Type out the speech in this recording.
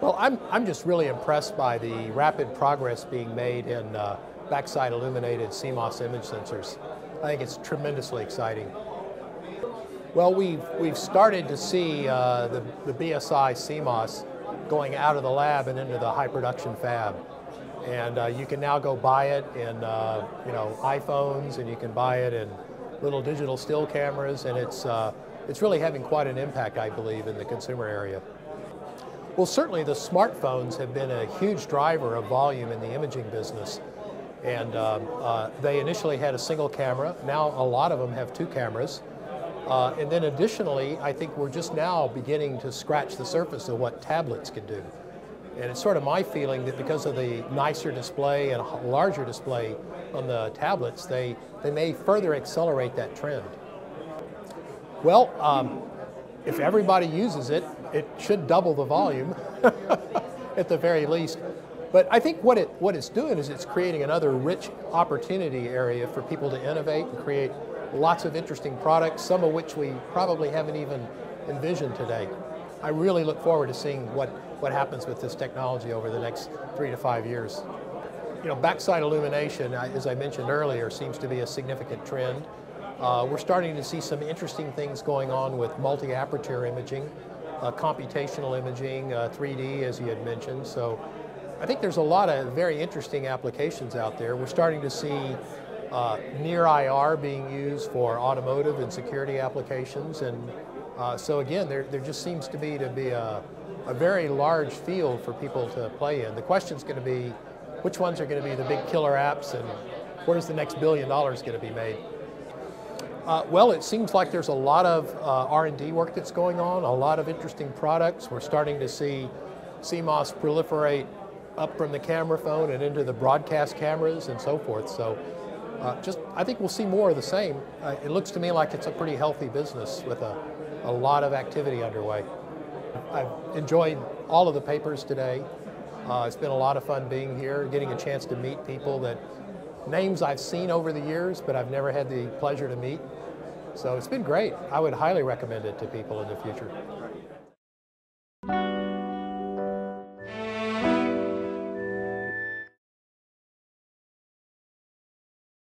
Well, I'm, I'm just really impressed by the rapid progress being made in uh, backside illuminated CMOS image sensors. I think it's tremendously exciting. Well, we've, we've started to see uh, the, the BSI CMOS going out of the lab and into the high production fab. And uh, you can now go buy it in uh, you know, iPhones and you can buy it in little digital still cameras and it's, uh, it's really having quite an impact, I believe, in the consumer area. Well, certainly the smartphones have been a huge driver of volume in the imaging business. And um, uh, they initially had a single camera. Now a lot of them have two cameras. Uh, and then additionally, I think we're just now beginning to scratch the surface of what tablets can do. And it's sort of my feeling that because of the nicer display and larger display on the tablets, they, they may further accelerate that trend. Well, um, if everybody uses it, it should double the volume at the very least. But I think what, it, what it's doing is it's creating another rich opportunity area for people to innovate and create lots of interesting products, some of which we probably haven't even envisioned today. I really look forward to seeing what, what happens with this technology over the next three to five years. You know, backside illumination, as I mentioned earlier, seems to be a significant trend. Uh, we're starting to see some interesting things going on with multi-aperture imaging, uh, computational imaging, uh, 3D, as you had mentioned. So I think there's a lot of very interesting applications out there. We're starting to see uh, near IR being used for automotive and security applications. And uh, so again, there, there just seems to be to be a, a very large field for people to play in. The question is going to be, which ones are going to be the big killer apps and where's the next billion dollars going to be made? Uh, well, it seems like there's a lot of uh, R&D work that's going on, a lot of interesting products. We're starting to see CMOS proliferate up from the camera phone and into the broadcast cameras and so forth. So uh, just, I think we'll see more of the same. Uh, it looks to me like it's a pretty healthy business with a, a lot of activity underway. I've enjoyed all of the papers today. Uh, it's been a lot of fun being here, getting a chance to meet people that names I've seen over the years, but I've never had the pleasure to meet. So it's been great. I would highly recommend it to people in the future.